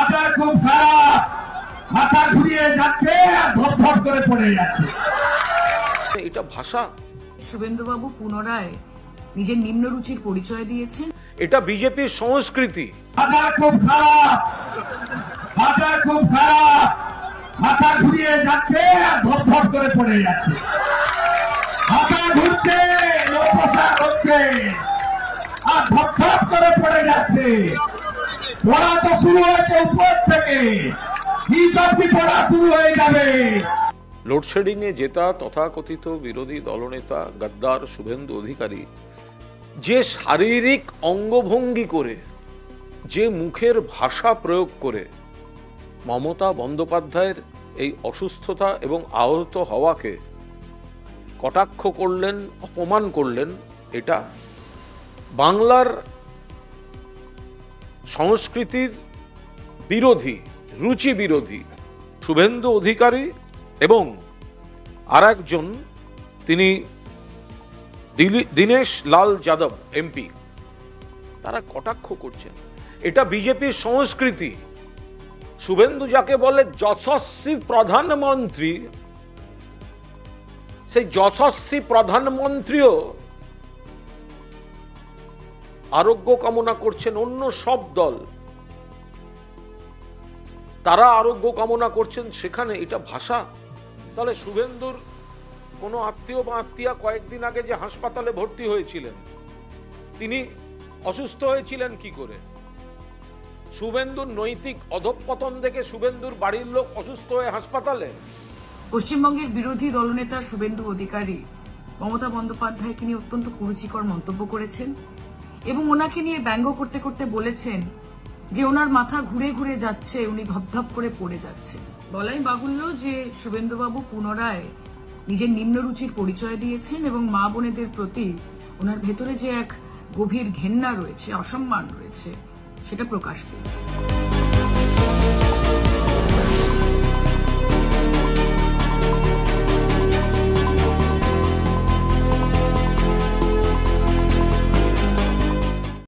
বাজার খুব খারাপ। মাথা ঘুরিয়ে যাচ্ছে আর ধপ ধপ করে পড়ে যাচ্ছে। এটা ভাষা? শুভেন্দুবাবু পুনরায় নিজের নিম্নরুচির পরিচয় দিয়েছেন। এটা বিজেপির সংস্কৃতি। বাজার খুব খারাপ। বাজার খুব খারাপ। মাথা ঘুরিয়ে যাচ্ছে আর ধপ ধপ করে পড়ে যাচ্ছে। মাথা ঘুরছে লোকসার হচ্ছে আর ধপ ধপ করে পড়ে যাচ্ছে। পড়া তো শুরু হয়েছে উপর থেকে। অব্দি পড়া শুরু হয়ে যাবে। লোডশেডিং এ জেতা তথাকথিত বিরোধী দলনেতা গদ্দার শুভেন্দু অধিকারী। যে শারীরিক অঙ্গভঙ্গি করে, যে মুখের ভাষা প্রয়োগ করে, মমতা বন্দ্যোপাধ্যায়ের এই অসুস্থতা এবং আহত হওয়াকে কটাক্ষ করলেন, অপমান করলেন, এটা বাংলার সংস্কৃতির বিরোধী, রুচি বিরোধী শুভেন্দু অধিকারী এবং আর একজন তিনি দীনেশ লাল যাদব এমপি তারা কটাক্ষ করছেন। এটা বিজেপির সংস্কৃতি। শুভেন্দু যাকে বলে যশস্বী প্রধানমন্ত্রী, সেই যশস্বী প্রধানমন্ত্রীও আরোগ্য কামনা করছেন অন্য সব দল। তারা আরোগ্য কামনা করছেন সেখানে, এটা ভাষা। তাহলে শুভেন্দুর কোনো আত্মীয় বা আত্মীয়া কয়েকদিন আগে যে হাসপাতালে ভর্তি হয়েছিলেন, তিনি অসুস্থ হয়েছিলেন কি করে? শুভেন্দুর নৈতিক অধঃপতন দেখে শুভেন্দুর বাড়ির লোক অসুস্থ হয়ে হাসপাতালে? পশ্চিমবঙ্গের বিরোধী দলনেতা শুভেন্দু অধিকারী মমতা বন্দ্যোপাধ্যায়কে নিয়ে অত্যন্ত কুরুচিকর মন্তব্য করেছেন। এবং ওনাকে নিয়ে ব্যঙ্গ করতে করতে বলেছেন যে ওনার মাথা ঘুরে ঘুরে যাচ্ছে, উনি ধপধপ করে পড়ে যাচ্ছে। বলাই বাহুল্য যে শুভেন্দুবাবু পুনরায় নিজের নিম্নরুচির পরিচয় দিয়েছেন এবং মা বোনেদের প্রতি ওনার ভেতরে যে এক গভীর ঘেন্না রয়েছে, অসম্মান রয়েছে, সেটা প্রকাশ পেয়েছে।